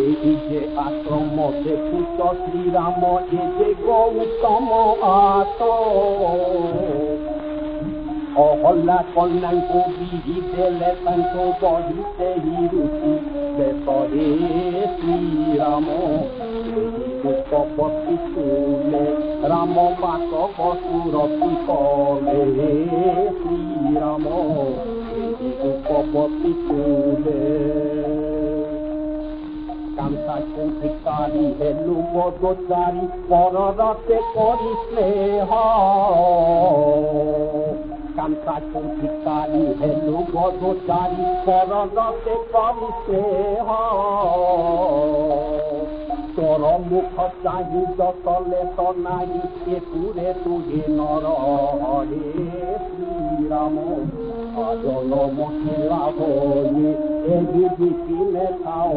এই যে আশ্রম দেখুত শ্রীরাম এ যে গৌতম আত। অহল্লা কন্যাং কবি দেলে তাঙ্ক বহিতে হিরুতি বেতরে শ্রীরাম। উপপতি তুলে রাম পাক বসুরতি কলে শ্রীরাম। উপপতি তুলে কান্তাকে ভিকারি হেলু বদচারি পররতে করি স্নেহ। কান্তাকে ভিকারি হেলু বদচারি পররতে করি স্নেহ। তোর মুখ চাহি যতলে তো নাই এ তুরে তুহে নর হরে শ্রীরাম। অজল মহিলা হয়ে এ বিধি খাও